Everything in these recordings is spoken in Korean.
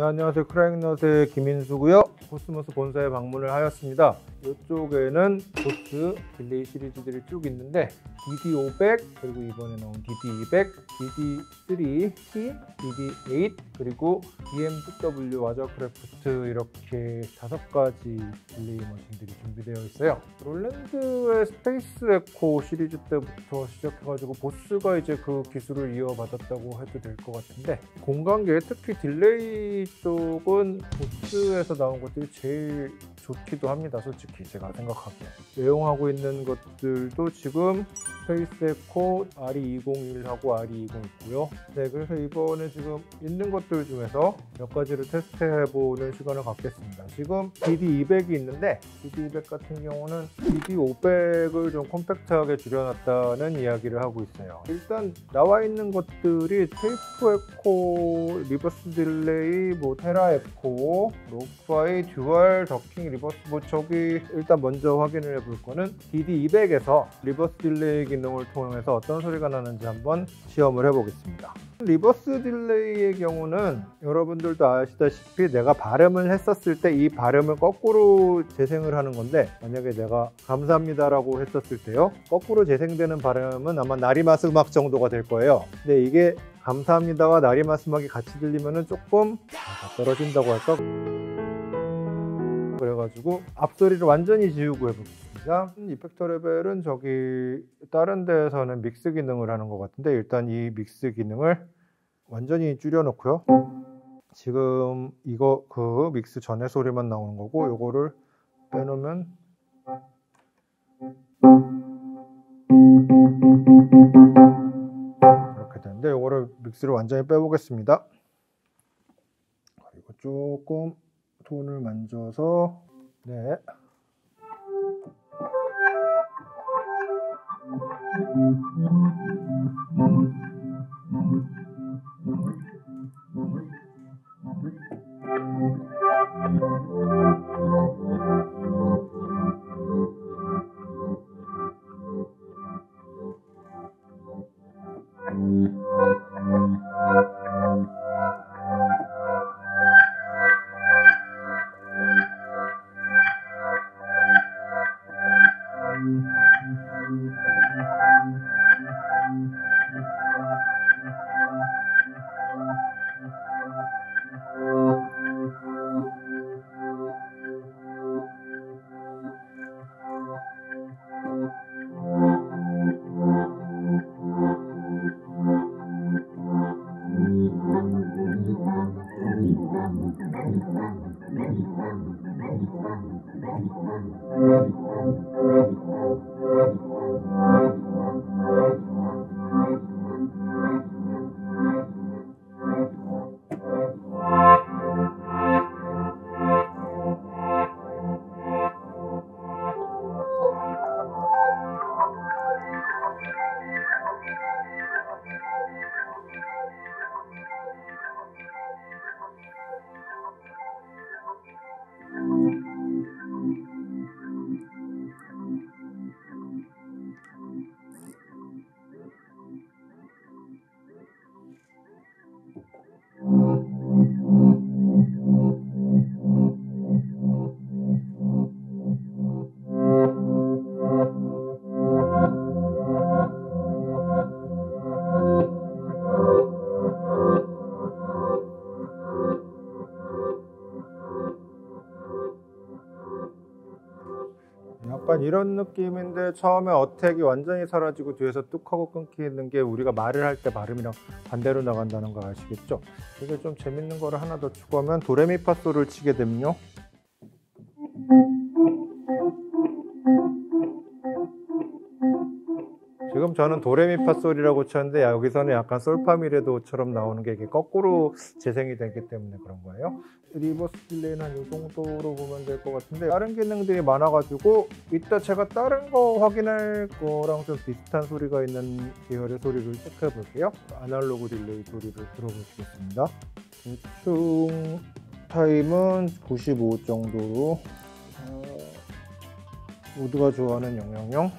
네, 안녕하세요. 크라잉넛의 김인수고요. 코스모스 본사에 방문을 하였습니다. 이쪽에는 BOSS delay 시리즈들이 쭉 있는데 DD500 그리고 이번에 나온 DD200, DD3T, DD8 그리고 BMW 와저크래프트 이렇게 다섯 가지 delay machine들이 준비되어 있어요. Roland의 Space Echo 시리즈 때부터 시작해가지고 BOSS가 이제 그 기술을 이어받았다고 해도 될 것 같은데 공간계 특히 delay 쪽은 BOSS에서 나온 것들이 제일 좋기도 합니다. 솔직히 제가 생각하기에. 애용하고 있는 것들도 지금 Space Echo RE201하고 RE201 있고요. 네, 그래서 이번에 지금 있는 것들 중에서 몇 가지를 테스트해보는 시간을 갖겠습니다. 지금 DD200이 있는데 DD200 같은 경우는 DD500을 좀 컴팩트하게 줄여놨다는 이야기를 하고 있어요. 일단 나와 있는 것들이 tape echo, reverse delay, 뭐 tera echo, lo-fi, dual, ducking, reverse 뭐 저기 일단 먼저 확인을 해볼 거는 DD200에서 reverse delay 기능을 통해서 어떤 소리가 나는지 한번 시험을 해보겠습니다. reverse delay의 경우는 여러분들도 아시다시피 내가 발음을 했었을 때 이 발음을 거꾸로 재생을 하는 건데 만약에 내가 감사합니다라고 했었을 때요. 거꾸로 재생되는 발음은 아마 나리마스 음악 정도가 될 거예요. 근데 이게 감사합니다와 나리마스 음악이 같이 들리면 조금 떨어진다고 할까 가지고 앞소리를 완전히 지우고 해보겠습니다. effect level은 저기 다른 데에서는 믹스 기능을 하는 것 같은데 일단 이 믹스 기능을 완전히 줄여놓고요. 지금 이거 그 믹스 전에 소리만 나오는 거고 요거를 빼놓으면 이렇게 되는데 요거를 믹스를 완전히 빼보겠습니다. 그리고 조금 톤을 만져서 네. 이런 느낌인데 처음에 어택이 완전히 사라지고 뒤에서 뚝 하고 끊기는 게 우리가 말을 할 때 발음이랑 반대로 나간다는 거 아시겠죠? 이게 좀 재밌는 거를 하나 더 추가하면 도레미파솔을 치게 되면요 지금 저는 도레미파솔이라고 쳤는데 여기서는 약간 솔파미레도처럼 나오는 게 이게 거꾸로 재생이 되기 때문에 그런 거예요. reverse delay는 한 이 정도로 보면 될 것 같은데 다른 기능들이 많아가지고 이따 제가 다른 거 확인할 거랑 좀 비슷한 소리가 있는 계열의 소리를 체크해 볼게요. 아날로그 delay 소리를 들어보시겠습니다. 대충 타임은 95 정도로 어, 모두가 좋아하는 000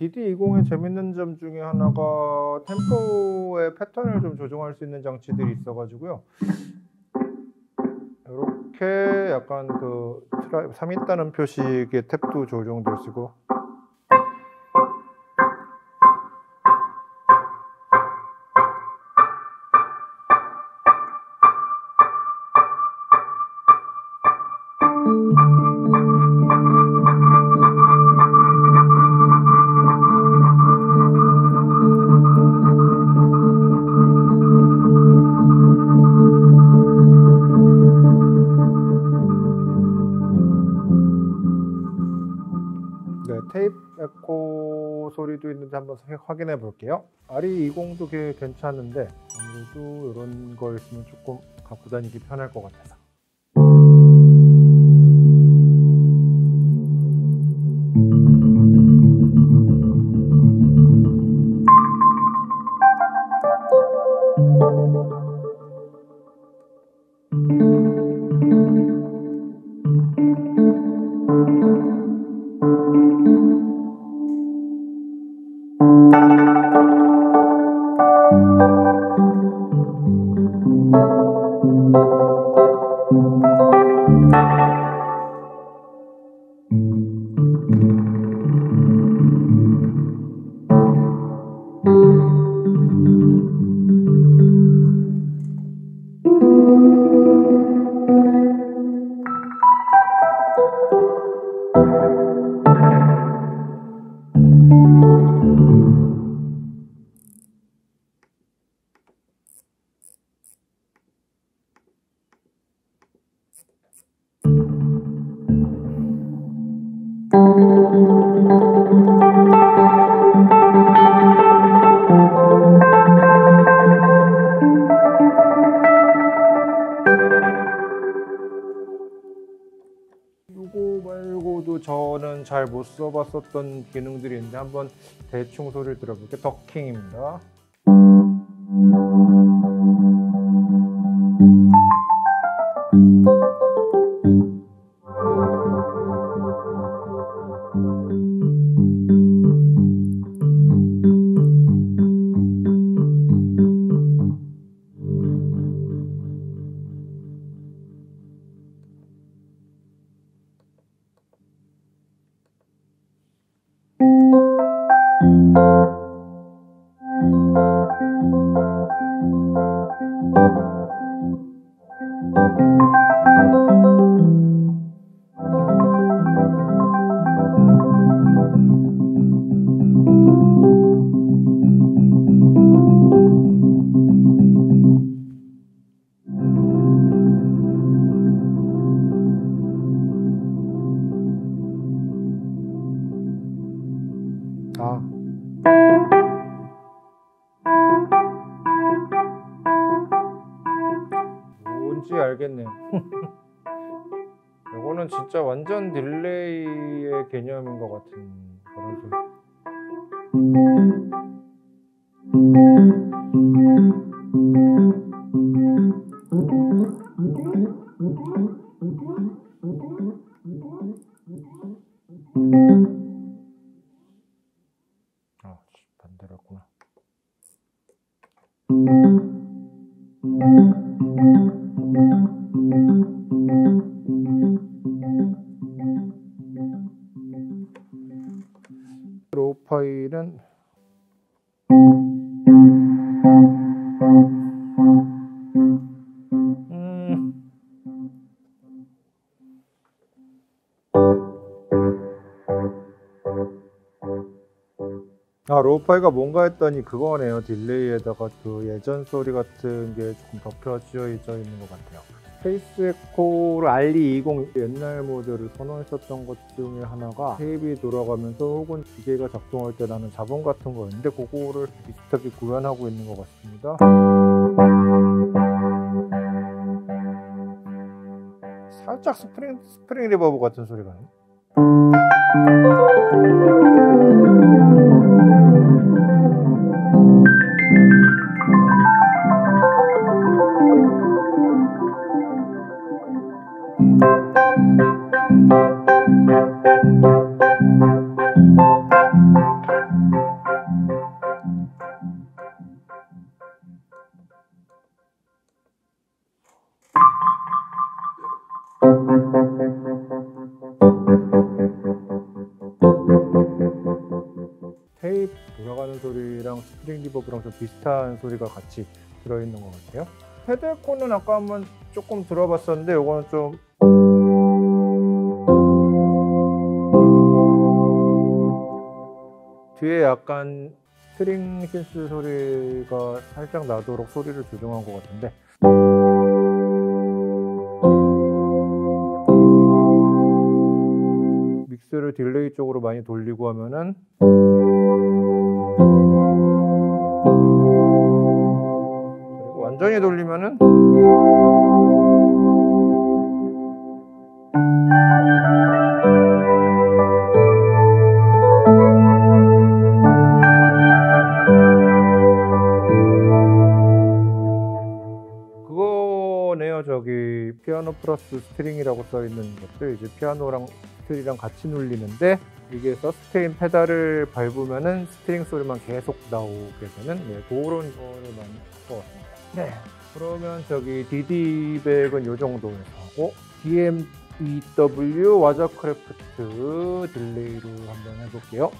DD20의 재밌는 점 중에 하나가 템포의 패턴을 좀 조정할 수 있는 장치들이 있어가지고요. 이렇게 약간 그3 있다는 표식의 탭도 조정될 수 있고 있는지 한번 확인해 볼게요. RE20도 괜찮은데 아무래도 이런 거 있으면 조금 갖고 다니기 편할 것 같아서 저는 잘 못 써봤었던 기능들이 있는데 한번 대충 소리를 들어볼게요. 더킹입니다. 뭔지 알겠네요. 이거는 진짜 완전 딜레이의 개념인 것 같은 그런 소리. 아, 반대로 했구나. 아, lo-fi가 뭔가 했더니 그거네요. delay에다가 그 예전 소리 같은 게 조금 덮여져 있는 것 같아요. 페이스 에코를 알리 20 옛날 모델을 선호했었던 것 중에 하나가 테이프가 돌아가면서 혹은 기계가 작동할 때 나는 잡음 같은 거였는데 그거를 비슷하게 구현하고 있는 것 같습니다. 살짝 spring, spring reverb 같은 소리가 나요 reverb랑 좀 비슷한 소리가 같이 들어있는 것 같아요. 헤드코는 아까 한번 조금 들어봤었는데 이거는 좀 뒤에 약간 string synth 소리가 살짝 나도록 소리를 조정한 것 같은데 mix를 delay 쪽으로 많이 돌리고 하면은 완전히 돌리면은 그거네요 저기 피아노 plus string이라고 써 있는 것들 이제 피아노랑 string이랑 같이 눌리는데 이게 sustain 페달을 밟으면은 string 소리만 계속 나오게 되는 네, 그런 거를 많이 바꿔왔습니다. 네. 그러면 저기 DD200은 이 정도에서 하고 DM-2W Waza Craft delay로 한번 해볼게요.